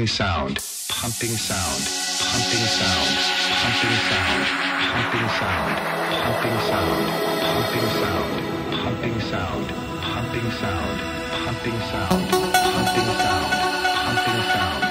Pumping sound, pumping sound, pumping sound, pumping sound, pumping sound, pumping sound, pumping sound, pumping sound, pumping sound, pumping sound, pumping sound, pumping sound,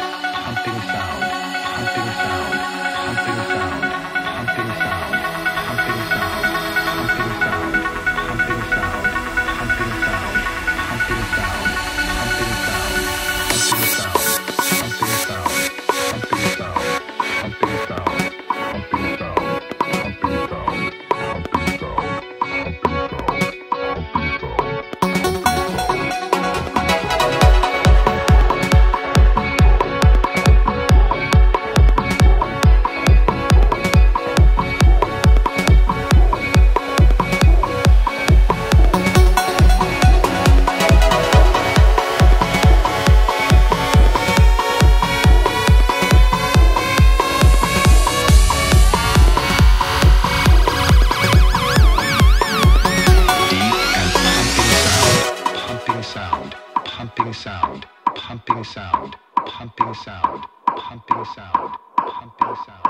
pumping sound, pumping sound, pumping sound, pumping sound, pumping sound.